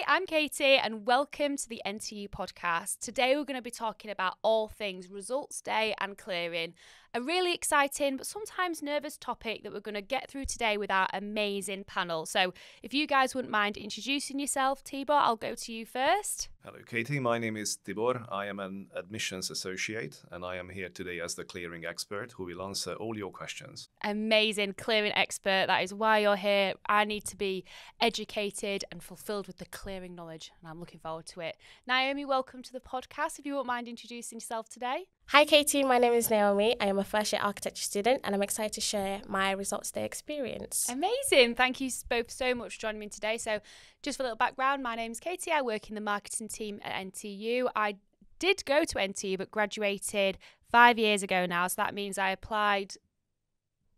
Hi, I'm Katie, and welcome to the NTU podcast. Today, we're going to be talking about all things results day and clearing. A really exciting but sometimes nervous topic that we're going to get through today with our amazing panel. So, if you guys wouldn't mind introducing yourself, Tibor, I'll go to you first. Hello, Katie. My name is Tibor. I am an admissions associate, and I am here today as the clearing expert who will answer all your questions. Amazing clearing expert. That is why you're here. I need to be educated and fulfilled with the clearing knowledge, and I'm looking forward to it. Naomi, welcome to the podcast. If you wouldn't mind introducing yourself today. Hi, Katie. My name is Naomi. I am a first year architecture student and I'm excited to share my results day experience. Amazing. Thank you both so much for joining me today. So, just for a little background, my name is Katie. I work in the marketing team at NTU. I did go to NTU but graduated five years ago now. So, that means I applied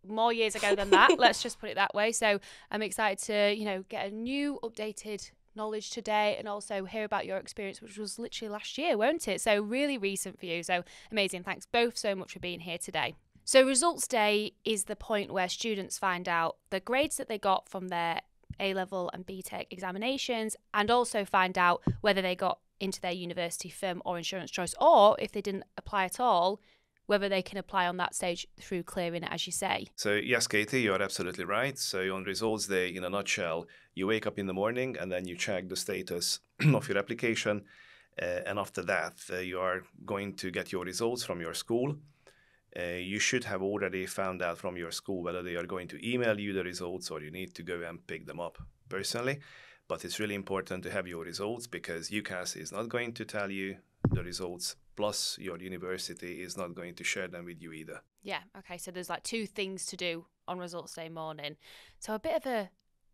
more years ago than that. Let's just put it that way. So, I'm excited to, you know, get a new, updated knowledge today and also hear about your experience, which was literally last year, won't it? So, really recent for you. So, amazing. Thanks both so much for being here today. So, results day is the point where students find out the grades that they got from their A level and BTEC examinations and also find out whether they got into their university firm or insurance choice, or if they didn't apply at all, whether they can apply on that stage through clearing, as you say. So, yes, Katie, you are absolutely right. So, on results day, in a nutshell, you wake up in the morning and then you check the status of your application. Uh, and after that, uh, you are going to get your results from your school. Uh, you should have already found out from your school whether they are going to email you the results or you need to go and pick them up personally. But it's really important to have your results because UCAS is not going to tell you the results plus your university is not going to share them with you either. Yeah, okay. So there's like two things to do on results day morning. So a bit of a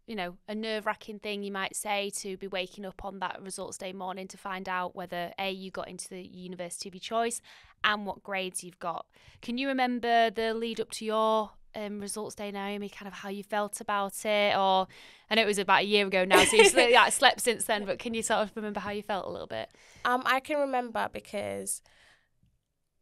you know, a nerve wracking thing you might say to be waking up on that results day morning to find out whether A, you got into the university of your choice and what grades you've got. Can you remember the lead up to your um, results day, Naomi, kind of how you felt about it? Or I know it was about a year ago now, so you've slept since then, but can you sort of remember how you felt a little bit? Um, I can remember because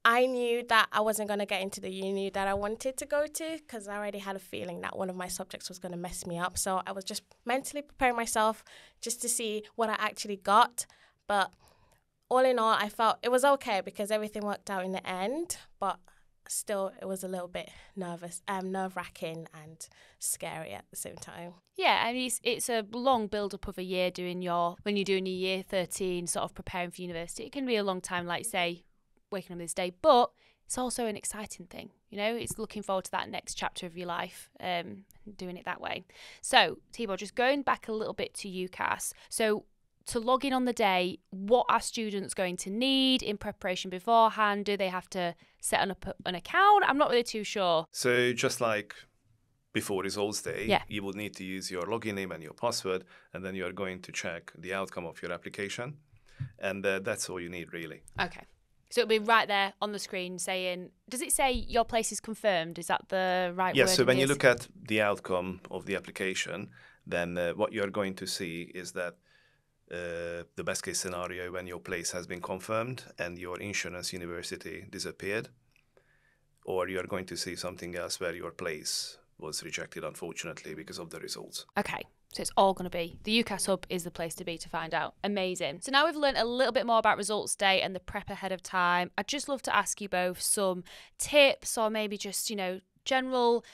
I knew that I wasn't going to get into the uni that I wanted to go to because I already had a feeling that one of my subjects was going to mess me up. So I was just mentally preparing myself just to see what I actually got. But all in all, I felt it was okay because everything worked out in the end. But still, it was a little bit nervous, um, nerve wracking and scary at the same time. Yeah, and it's it's a long build up of a year doing your when you're doing your year thirteen, sort of preparing for university. It can be a long time, like say waking up this day, but it's also an exciting thing. You know, it's looking forward to that next chapter of your life, um, doing it that way. So, Tibor, just going back a little bit to UCAS. So, to log in on the day, what are students going to need in preparation beforehand? Do they have to set up an account? I'm not really too sure. So, just like before results day, yeah. you will need to use your login name and your password, and then you are going to check the outcome of your application. And uh, that's all you need, really. Okay. So it'll be right there on the screen saying, does it say your place is confirmed? Is that the right yes, so when you look at the outcome of the application, then uh, what you're going to see is that uh, the best case scenario when your place has been confirmed and your insurance university disappeared, or you're going to see something else where your place was rejected, unfortunately, because of the results. Okay. So it's all going to be the UCAS Hub is the place to be to find out. Amazing. So now we've learned a little bit more about results day and the prep ahead of time. I'd just love to ask you both some tips or maybe just, you know, general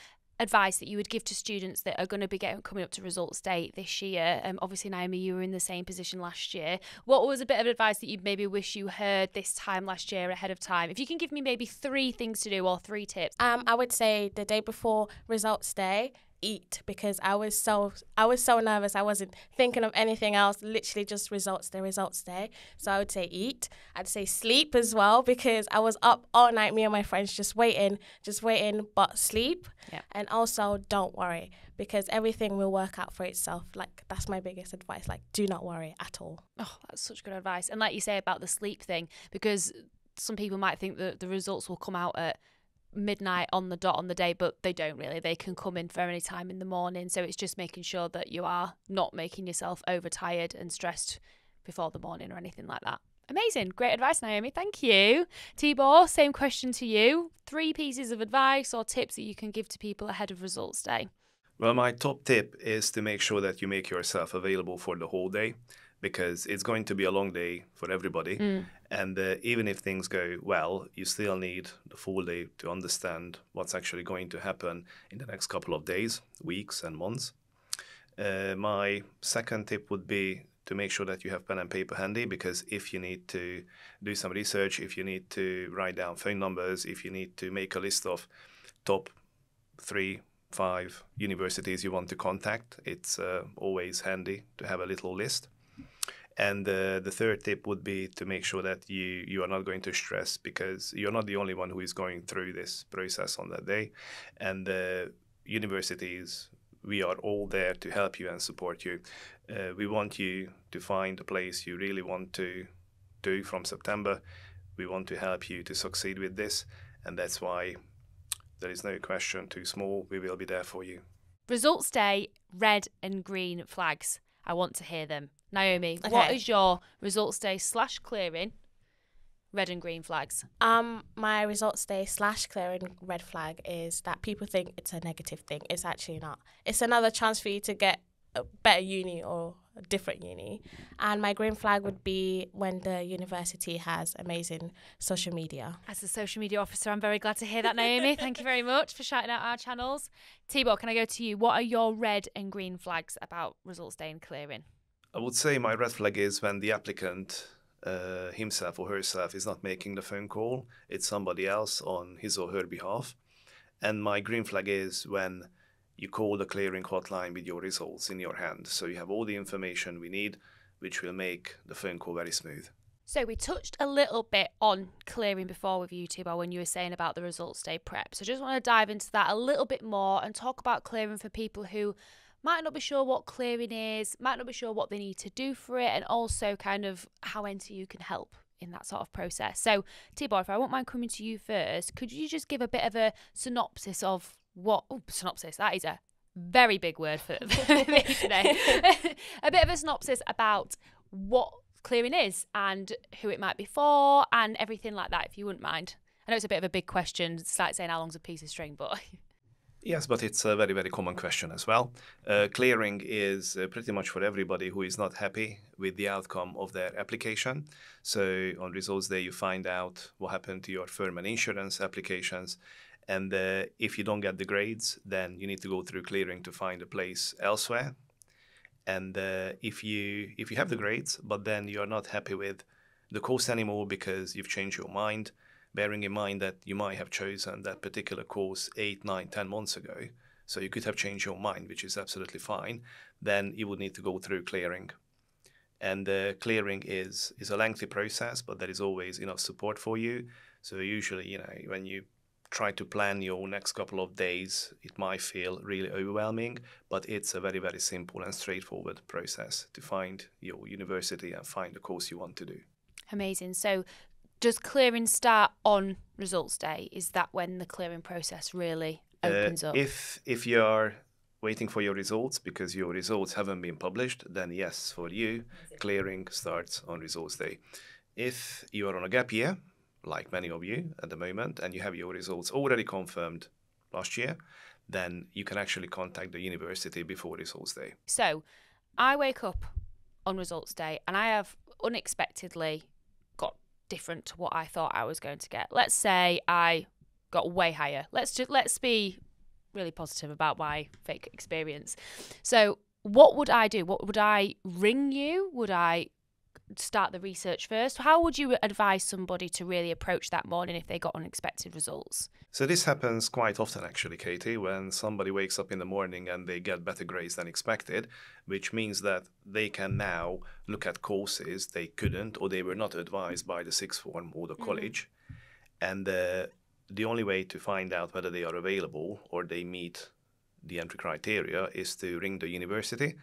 advice that you would give to students that are going to be getting coming up to results day this year? Um, obviously, Naomi, you were in the same position last year. What was a bit of advice that you maybe wish you heard this time last year ahead of time? If you can give me maybe three things to do or three tips. Um, I would say the day before results day, eat because I was so I was so nervous. I wasn't thinking of anything else. Literally just results day, results day. So I would say eat. I'd say sleep as well because I was up all night, me and my friends just waiting, just waiting, but sleep. Yeah. And also don't worry because everything will work out for itself. Like that's my biggest advice. Like do not worry at all. Oh, that's such good advice. And like you say about the sleep thing, because some people might think that the results will come out at midnight on the dot on the day, but they don't really. They can come in for any time in the morning. So it's just making sure that you are not making yourself overtired and stressed before the morning or anything like that. Amazing. Great advice, Naomi. Thank you. Tibor, same question to you. Three pieces of advice or tips that you can give to people ahead of results day. Well, my top tip is to make sure that you make yourself available for the whole day because it's going to be a long day for everybody. Mm. And uh, even if things go well, you still need the full day to understand what's actually going to happen in the next couple of days, weeks, and months. Uh, my second tip would be to make sure that you have pen and paper handy because if you need to do some research, if you need to write down phone numbers, if you need to make a list of top three, five universities you want to contact, it's uh, always handy to have a little list. And uh, the third tip would be to make sure that you you are not going to stress because you're not the only one who is going through this process on that day, and the universities we are all there to help you and support you. Uh, we want you to find a place you really want to do from September. We want to help you to succeed with this, and that's why there is no question too small. We will be there for you. Results day, red and green flags. I want to hear them. Naomi, okay. what is your results day slash clearing red and green flags? Um, my results day slash clearing red flag is that people think it's a negative thing. It's actually not. It's another chance for you to get a better uni or a different uni. And my green flag would be when the university has amazing social media. As a social media officer, I'm very glad to hear that, Naomi. Thank you very much for shouting out our channels. Tibor, can I go to you? What are your red and green flags about results day and clearing? I would say my red flag is when the applicant uh, himself or herself is not making the phone call, it's somebody else on his or her behalf. And my green flag is when you call the clearing hotline with your results in your hand. So you have all the information we need, which will make the phone call very smooth. So we touched a little bit on clearing before with you, Tibor, when you were saying about the results day prep. So just want to dive into that a little bit more and talk about clearing for people who might not be sure what clearing is, might not be sure what they need to do for it, and also kind of how NTU can help in that sort of process. So, Tibor, if I won't mind coming to you first, could you just give a bit of a synopsis of what oh, synopsis? That is a very big word for, me today. a bit of a synopsis about what clearing is and who it might be for and everything like that, if you wouldn't mind. I know it's a bit of a big question. It's like saying how long's a piece of string, but Yes, but it's a very, very common question as well. Uh, clearing is uh, pretty much for everybody who is not happy with the outcome of their application. So on results day, you find out what happened to your firm and insurance applications. And uh, if you don't get the grades, then you need to go through clearing to find a place elsewhere. And uh, if you if you have the grades, but then you're not happy with the course anymore because you've changed your mind, bearing in mind that you might have chosen that particular course eight, nine, ten months ago. So you could have changed your mind, which is absolutely fine. Then you would need to go through clearing. And uh, clearing is is a lengthy process, but there is always enough support for you. So usually, you know, when you try to plan your next couple of days, it might feel really overwhelming, but it's a very, very simple and straightforward process to find your university and find the course you want to do. Amazing. So does clearing start on results day? Is that when the clearing process really uh, opens uh, up? If if you're waiting for your results because your results haven't been published, then yes, for you, clearing starts on results day. If you are on a gap year, like many of you at the moment, and you have your results already confirmed last year, then you can actually contact the university before results day. So, I wake up on results day and I have unexpectedly different to what I thought I was going to get. Let's say I got way higher. Let's just let's be really positive about my fake experience. So, what would I do? What would I ring you? Would I start the research first? How would you advise somebody to really approach that morning if they got unexpected results? So this happens quite often actually, Katie, when somebody wakes up in the morning and they get better grades than expected, which means that they can now look at courses they couldn't or they were not advised by the sixth form or the mm-hmm. college. And uh, the only way to find out whether they are available or they meet the entry criteria is to ring the university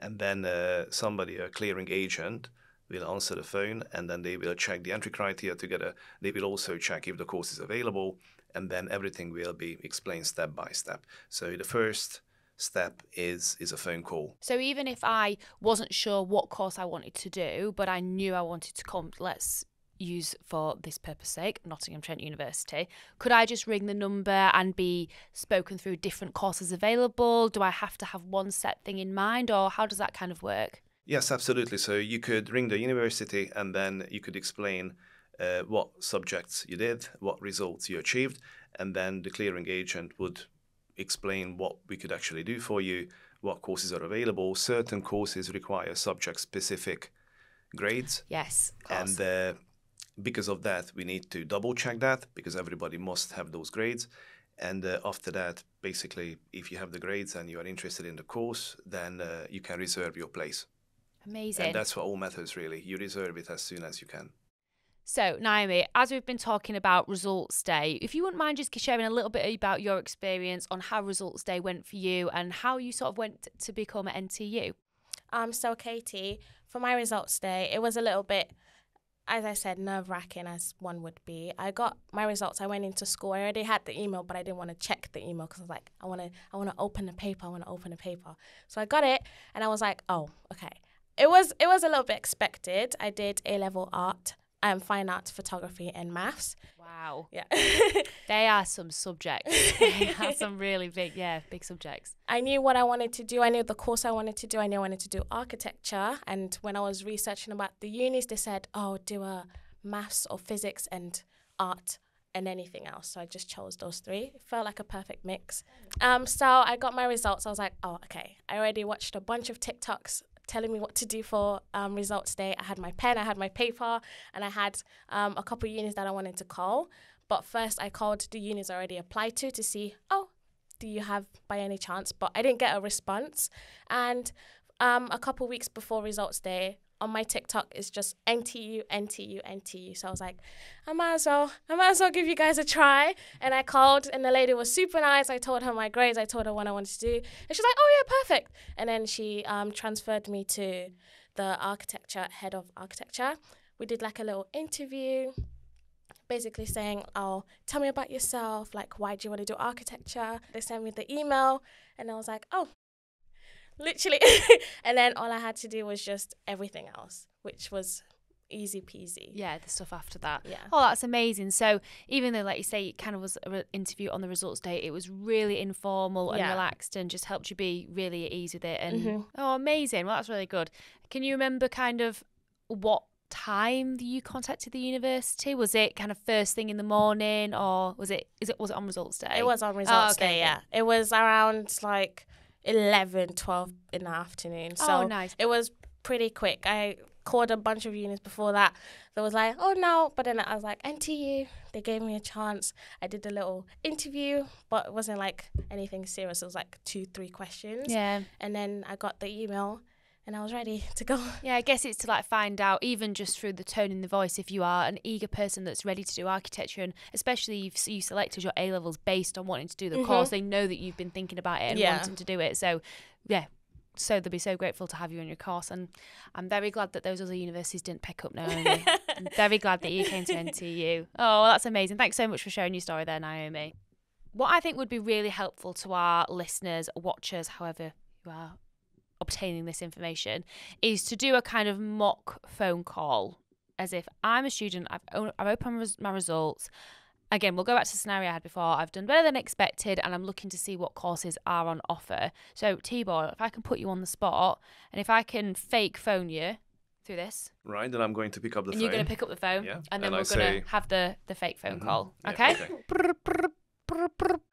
and then uh, somebody, a clearing agent, will answer the phone and then they will check the entry criteria together. They will also check if the course is available and then everything will be explained step by step. So the first step is is a phone call. So even if I wasn't sure what course I wanted to do, but I knew I wanted to come, let's use for this purpose sake Nottingham Trent University, could I just ring the number and be spoken through different courses available? Do I have to have one set thing in mind or how does that kind of work? Yes, absolutely. So you could ring the university and then you could explain uh, what subjects you did, what results you achieved, and then the clearing agent would explain what we could actually do for you, what courses are available. Certain courses require subject specific grades. Yes. And uh, because of that, we need to double check that because everybody must have those grades. And uh, after that, basically, if you have the grades and you are interested in the course, then uh, you can reserve your place. Amazing. And that's for all matters, really. You reserve it as soon as you can. So, Naomi, as we've been talking about Results Day, if you wouldn't mind just sharing a little bit about your experience on how Results Day went for you and how you sort of went to become an NTU. Um, so Katie, for my results day, it was a little bit, as I said, nerve wracking as one would be. I got my results. I went into school. I already had the email, but I didn't want to check the email because I was like, I want to, I want to open the paper. I want to open the paper. So I got it, and I was like, oh, okay. It was, it was a little bit expected. I did A level art, um, fine arts, photography, and maths. Wow. Yeah. they are some subjects. they are some really big, yeah, big subjects. I knew what I wanted to do. I knew the course I wanted to do. I knew I wanted to do architecture. And when I was researching about the unis, they said, oh, do a maths or physics and art and anything else. So I just chose those three. It felt like a perfect mix. Um, so I got my results. I was like, oh, okay. I already watched a bunch of TikToks telling me what to do for um, results day. I had my pen, I had my paper, and I had um, a couple of unis that I wanted to call. But first, I called the unis I already applied to to see, oh, do you have by any chance? But I didn't get a response. And um, a couple weeks before results day, on my TikTok it's just NTU, NTU, NTU. So I was like, I might as well, I might as well give you guys a try. And I called, and the lady was super nice. I told her my grades, I told her what I wanted to do, and she's like, Oh yeah, perfect. And then she um, transferred me to the architecture head of architecture. We did like a little interview. Basically saying, "Oh, tell me about yourself. Like, why do you want to do architecture?" They sent me the email, and I was like, "Oh, literally. and then all I had to do was just everything else, which was easy peasy. Yeah, the stuff after that. Yeah. Oh, that's amazing. So even though, like you say, it kind of was an re- interview on the results day, it was really informal and Yeah. relaxed and just helped you be really at ease with it. And Mhm. oh, amazing. Well, that's really good. Can you remember kind of what time that you contacted the university? Was it kind of first thing in the morning, or was it? Is it was it on results day? It was on results okay, day, yeah. It was around like 11, 12 in the afternoon. Oh, so oh, nice. it was pretty quick. I called a bunch of units before that. That was like, oh no, but then I was like NTU. They gave me a chance. I did a little interview, but it wasn't like anything serious. It was like two, three questions, Yeah. and then I got the email, and I was ready to go. Yeah, I guess it's to like find out, even just through the tone in the voice, if you are an eager person that's ready to do architecture, and especially you've you selected your A levels based on wanting to do the Mhm. course, they know that you've been thinking about it and Yeah. wanting to do it. So, yeah, so they'll be so grateful to have you in your course, and I'm very glad that those other universities didn't pick up Naomi. I'm very glad that you came to NTU. Oh, well, that's amazing. Thanks so much for sharing your story there, Naomi. What I think would be really helpful to our listeners, watchers, however you are obtaining this information, is to do a kind of mock phone call as if I'm a student, I've, o- I've opened res- my results. Again, we'll go back to the scenario I had before. I've done better than expected and I'm looking to see what courses are on offer. So, Tibor, if I can put you on the spot and if I can fake phone you through this, Right, then I'm going to pick up the and phone. you're going to pick up the phone Yeah, and then and we're going say- to have the, the fake phone Mhm, call. yeah, Okay?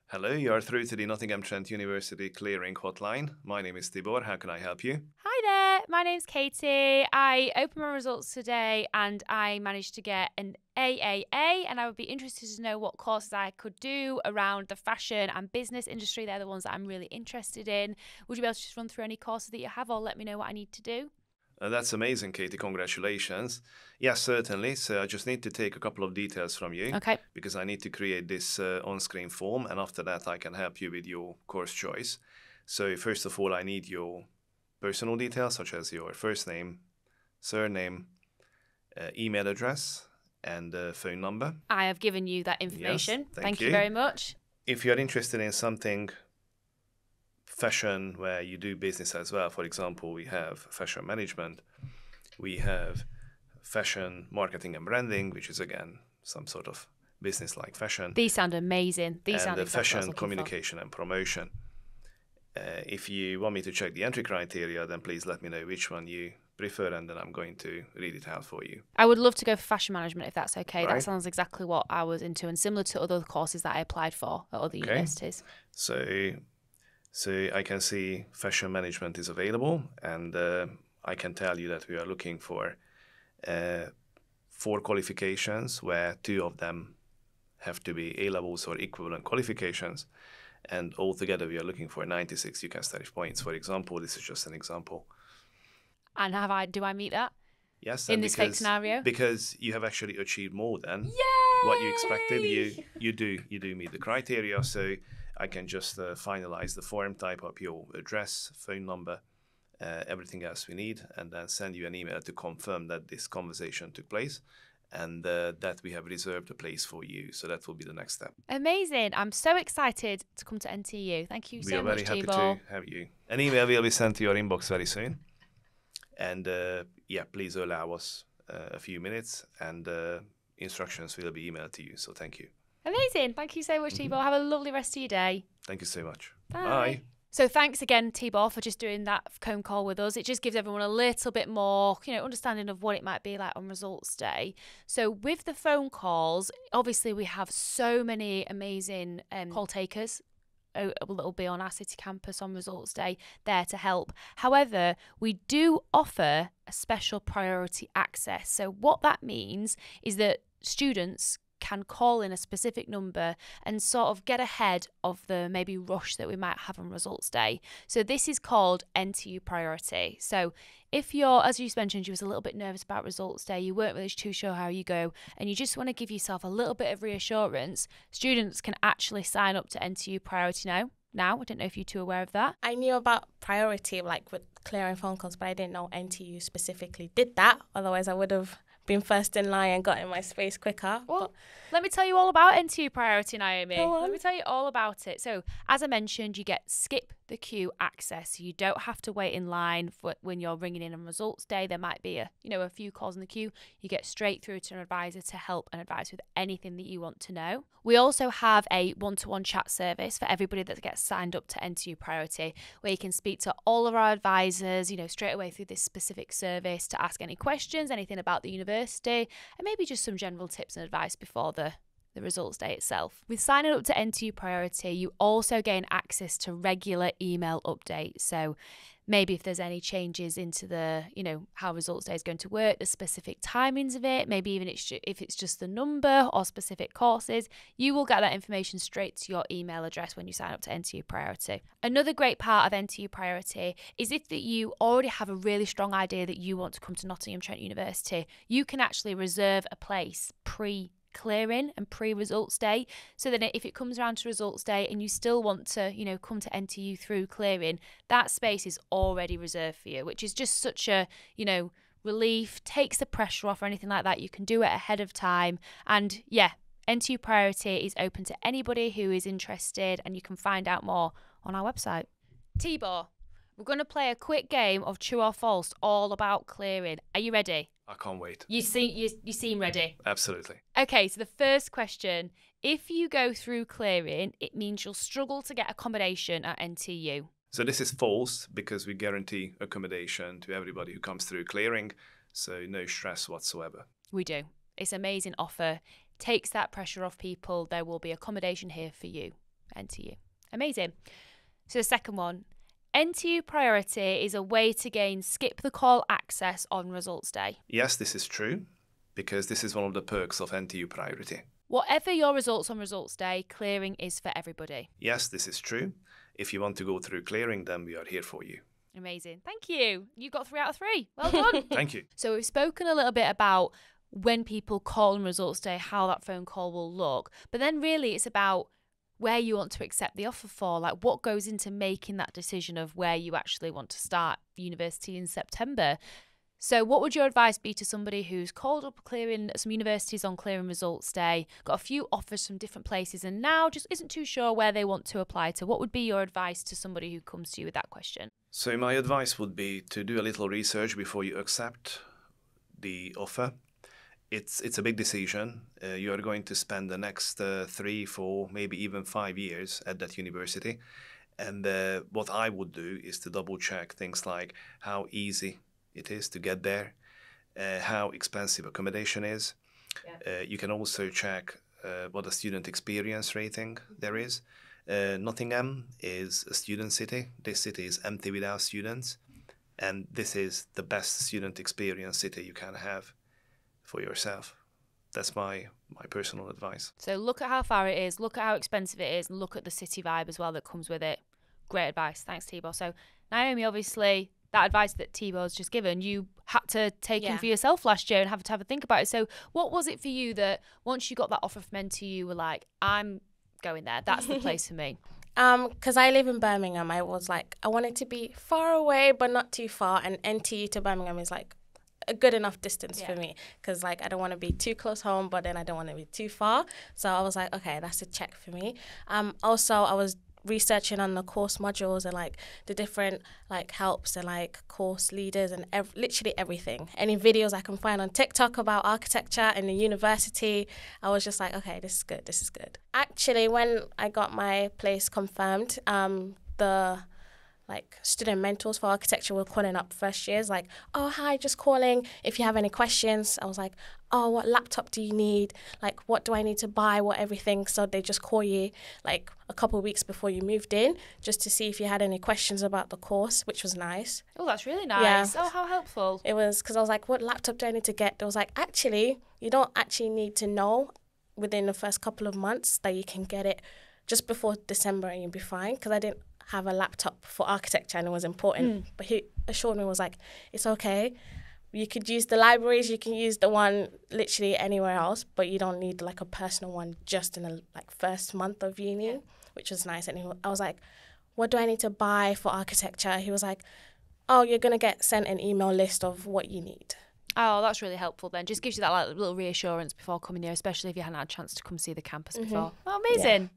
Hello, you are through to the Nottingham Trent University Clearing Hotline. My name is Tibor. How can I help you? Hi there, my name's Katie. I opened my results today and I managed to get an AAA, and I would be interested to know what courses I could do around the fashion and business industry. They're the ones that I'm really interested in. Would you be able to just run through any courses that you have or let me know what I need to do? Uh, that's amazing, Katie. Congratulations. Yes, certainly. So I just need to take a couple of details from you Okay. because I need to create this uh, on screen form, and after that, I can help you with your course choice. So, first of all, I need your personal details, such as your first name, surname, uh, email address, and uh, phone number. I have given you that information. Yes. thank you you. very much. if you're interested in something fashion where you do business as well, for example, we have fashion management, we have fashion marketing and branding, which is again some sort of business like fashion, These sound amazing. These and sound the exactly fashion looking for. communication and promotion. Uh, if you want me to check the entry criteria, then please let me know which one you prefer, and then I'm going to read it out for you. I would love to go for fashion management if that's okay. That sounds exactly what I was into and similar to other courses that I applied for at other Okay. universities. So, so I can see fashion management is available, and uh, I can tell you that we are looking for uh, four qualifications, where two of them have to be A levels or equivalent qualifications, and altogether we are looking for 96 UCAS tariff points. For example, this is just an example. And have I do I meet that? Yes, In this fake scenario? because you have actually achieved more than Yay! what you expected. You you do you do meet the criteria. So I can just uh, finalize the form, type up your address, phone number, uh, everything else we need, and then send you an email to confirm that this conversation took place and uh, that we have reserved a place for you. So that will be the next step. Amazing. I'm so excited to come to NTU. Thank you we so are much, very happy Tibor. to have you. An email will be sent to your inbox very soon. And uh, yeah, please allow us uh, a few minutes, and uh, instructions will be emailed to you. So thank you. Amazing. Thank you so much, Mm-hmm. Tibor. Have a lovely rest of your day. Thank you so much. Bye. So thanks again, Tibor, for just doing that phone call with us. It just gives everyone a little bit more, you know, understanding of what it might be like on results day. So with the phone calls, obviously we have so many amazing um, call takers. uh, Will be on our city campus on results day there to help. However, we do offer a special priority access. So what that means is that students can call in a specific number and sort of get ahead of the maybe rush that we might have on results day. So this is called NTU priority. So if you're, as you mentioned, you was a little bit nervous about results day, you weren't really too sure how you go, and you just want to give yourself a little bit of reassurance, students can actually sign up to NTU priority now. Now, I don't know if you two are aware of that. I knew about priority, like with clearing phone calls, but I didn't know NTU specifically did that. Otherwise, I would have been first in line and got in my space quicker. Well, let me tell you all about NTU Priority, Naomi. Let me tell you all about it. So, as I mentioned, you get skip the queue access. You don't have to wait in line for when you're ringing in on results day. There might be a you know a few calls in the queue. You get straight through to an advisor to help and advise with anything that you want to know. We also have a one-to-one chat service for everybody that gets signed up to NTU Priority, where you can speak to all of our advisors, you know, straight away through this specific service to ask any questions, anything about the university, and maybe just some general tips and advice before the the results day itself. With signing up to NTU Priority, you also gain access to regular email updates. So maybe if there's any changes into the, you know, how results day is going to work, the specific timings of it, maybe even it's ju- if it's just the number or specific courses, you will get that information straight to your email address when you sign up to NTU Priority. Another great part of NTU Priority is if that you already have a really strong idea that you want to come to Nottingham Trent University, you can actually reserve a place pre clearing and pre-results day. So that if it comes around to results day and you still want to you know come to NTU through clearing that space is already reserved for you which is just such a you know relief takes the pressure off or anything like that. You can do it ahead of time. And yeah NTU priority is open to anybody who is interested and you can find out more on our website. Tibor we're going to play a quick game of true or false all about clearing. Are you ready I can't wait. you see you, you seem ready Absolutely. Okay, so the first question if you go through clearing, it means you'll struggle to get accommodation at NTU. So this is false because we guarantee accommodation to everybody who comes through clearing. So no stress whatsoever. We do. It's an amazing offer. Takes that pressure off people. There will be accommodation here for you, NTU. Amazing. So the second one NTU Priority is a way to gain skip the call access on results day. Yes, this is true because this is one of the perks of NTU priority. Whatever your results on results day, clearing is for everybody. Yes, this is true. If you want to go through clearing, then we are here for you. Amazing. Thank you. You got three out of three. Well done. Thank you. So we've spoken a little bit about when people call on results day, how that phone call will look. But then really it's about where you want to accept the offer for, like what goes into making that decision of where you actually want to start university in September. So what would your advice be to somebody who's called up clearing some universities on clearing results day, got a few offers from different places and now just isn't too sure where they want to apply to? What would be your advice to somebody who comes to you with that question? So my advice would be to do a little research before you accept the offer. It's it's a big decision. Uh, you are going to spend the next uh, three, four, maybe even five years at that university, and uh, what I would do is to double check things like how easy it is to get there, uh, how expensive accommodation is. Yeah. Uh, you can also check uh, what the student experience rating there is. Uh, Nottingham is a student city. This city is empty without students, and this is the best student experience city you can have for yourself. That's my my personal advice. So look at how far it is, look at how expensive it is, and look at the city vibe as well that comes with it. Great advice. Thanks, Tibor. So Naomi, obviously, that advice that Tibor's just given, you had to take yeah. in for yourself last year and have to have a think about it. So what was it for you that once you got that offer from NTU, you were like, I'm going there. That's the place for me. Um, because I live in Birmingham, I was like, I wanted to be far away, but not too far. And NTU to Birmingham is like a good enough distance yeah. for me because like I don't want to be too close home, but then I don't want to be too far. So I was like, okay, that's a check for me. Um, also I was researching on the course modules and like the different like helps and like course leaders and ev- literally everything any videos i can find on tiktok about architecture in the university i was just like okay this is good this is good actually when i got my place confirmed um the like student mentors for architecture were calling up first years like oh hi just calling. If you have any questions. I was like oh what laptop do you need? Like what do i need to buy? What everything? So they just call you like a couple of weeks before you moved in just to see if you had any questions about the course which was nice. Oh that's really nice. Yeah. oh how helpful. It was because i was like what laptop do i need to get? It was like actually you don't actually need to know within the first couple of months that you can get it just before december and you'll be fine. Because i didn't have a laptop for architecture and it was important. Mm. But he assured me was like, it's okay. You could use the libraries, you can use the one literally anywhere else, but you don't need like a personal one just in the like first month of uni, yeah. which was nice. And he, I was like, what do I need to buy for architecture? He was like, oh, you're gonna get sent an email list of what you need. Oh, that's really helpful then. Just gives you that like, little reassurance before coming here, especially if you hadn't had a chance to come see the campus mm-hmm. before. Oh, amazing.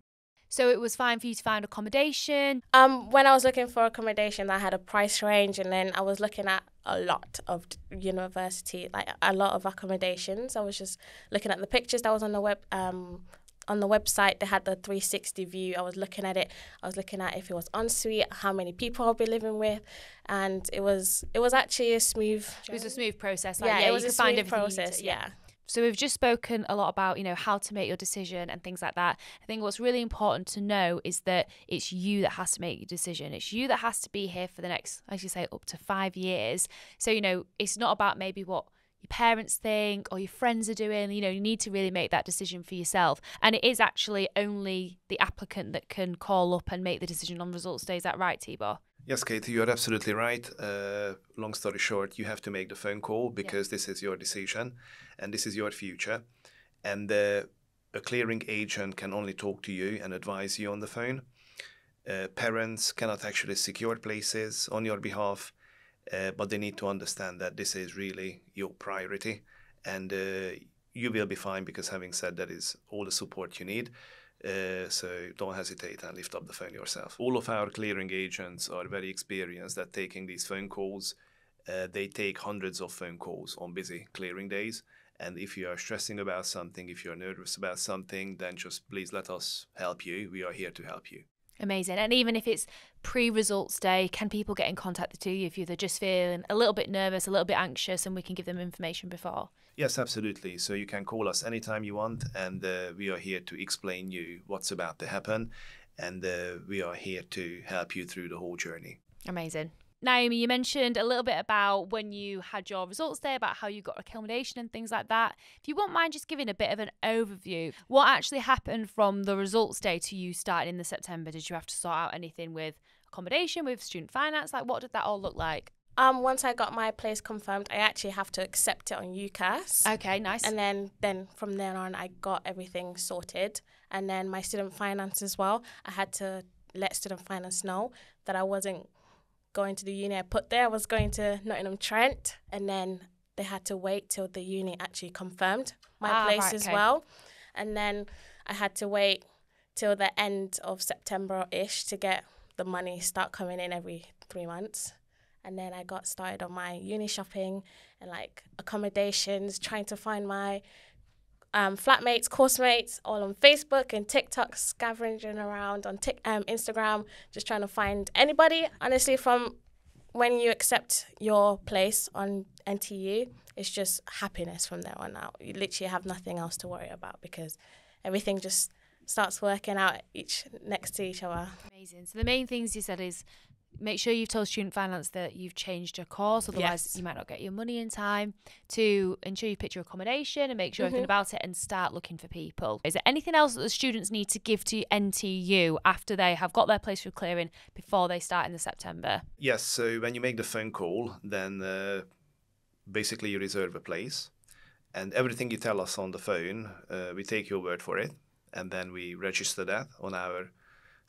So it was fine for you to find accommodation. Um, when I was looking for accommodation, I had a price range, and then I was looking at a lot of university, like a lot of accommodations. I was just looking at the pictures that was on the web. Um, on the website, they had the 360 view. I was looking at it. I was looking at if it was ensuite, how many people I'll be living with, and it was it was actually a smooth. It was a smooth process. Like, yeah, yeah, it was a smooth process. yeah. So we've just spoken a lot about, you know, how to make your decision and things like that. I think what's really important to know is that it's you that has to make your decision. It's you that has to be here for the next, as you say, up to five years. So, you know, it's not about maybe what your parents think or your friends are doing. You know, you need to really make that decision for yourself. And it is actually only the applicant that can call up and make the decision on results day. Is that right, Tibor? Yes, Katie, you're absolutely right. Uh, long story short, you have to make the phone call because yeah. this is your decision and this is your future. And uh, a clearing agent can only talk to you and advise you on the phone. Uh, parents cannot actually secure places on your behalf, uh, but they need to understand that this is really your priority. And uh, you will be fine because having said that is all the support you need. Uh, so don't hesitate and lift up the phone yourself. All of our clearing agents are very experienced at taking these phone calls. Uh, they take hundreds of phone calls on busy clearing days. And if you are stressing about something, if you're nervous about something, then just please let us help you. We are here to help you. Amazing. And even if it's pre results day, can people get in contact with you if they're just feeling a little bit nervous, a little bit anxious, and we can give them information before? Yes, absolutely. So you can call us anytime you want, and uh, we are here to explain you what's about to happen, and uh, we are here to help you through the whole journey. Amazing. Naomi, you mentioned a little bit about when you had your results day, about how you got accommodation and things like that. If you wouldn't mind just giving a bit of an overview, what actually happened from the results day to you starting in the September? Did you have to sort out anything with accommodation, with student finance? Like, what did that all look like? Um, once I got my place confirmed, I actually have to accept it on UCAS. Okay, nice. And then, then from then on, I got everything sorted. And then my student finance as well. I had to let student finance know that I wasn't going to the uni I put there. I was going to Nottingham Trent, and then they had to wait till the uni actually confirmed my ah, place right, as okay. well. And then I had to wait till the end of September ish to get the money start coming in every three months and then I got started on my uni shopping and like accommodations, trying to find my um, flatmates, course mates, all on Facebook and TikTok, scavenging around on tic- um, Instagram, just trying to find anybody. Honestly, from when you accept your place on NTU, it's just happiness from there on out. You literally have nothing else to worry about because everything just starts working out each next to each other. Amazing. So the main things you said is make sure you've told student finance that you've changed your course, otherwise Yes. you might not get your money in time. To ensure you pick your accommodation and make sure everything Mhm. about it and start looking for people. Is there anything else that the students need to give to NTU after they have got their place for clearing before they start in the September? Yes, so when you make the phone call, then uh, basically you reserve a place, and everything you tell us on the phone, uh, we take your word for it, and then we register that on our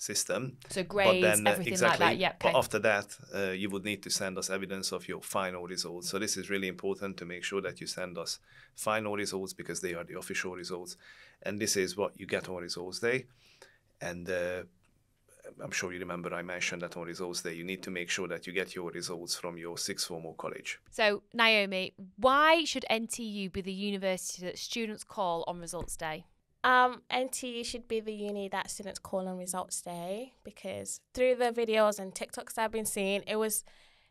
system. So grades, but then uh, everything exactly, like that. Yep. but after that, uh, you would need to send us evidence of your final results. So this is really important to make sure that you send us final results because they are the official results, and this is what you get on results day. And uh, I'm sure you remember I mentioned that on results day, you need to make sure that you get your results from your sixth form or college. So Naomi, why should NTU be the university that students call on results day? Um, NTU should be the uni that students call on results day because through the videos and TikToks I've been seeing, it was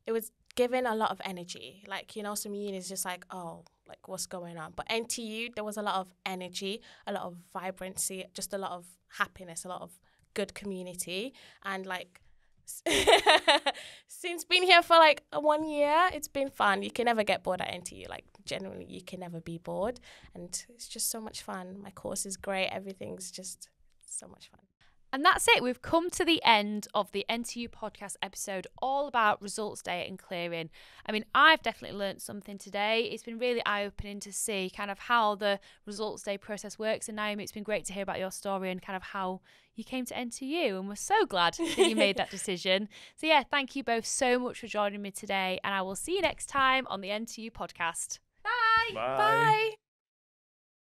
it was given a lot of energy. Like, you know, some unis just like, oh, like what's going on? But NTU, there was a lot of energy, a lot of vibrancy, just a lot of happiness, a lot of good community. And like since being here for like one year, it's been fun. You can never get bored at NTU. Like generally, you can never be bored, and it's just so much fun. My course is great. Everything's just so much fun. And that's it. We've come to the end of the NTU podcast episode all about results day and clearing. I mean, I've definitely learnt something today. It's been really eye opening to see kind of how the results day process works. And Naomi, it's been great to hear about your story and kind of how you came to NTU. And we're so glad that you made that decision. So, yeah, thank you both so much for joining me today. And I will see you next time on the NTU podcast. Bye. Bye.